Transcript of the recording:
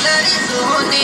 let it go.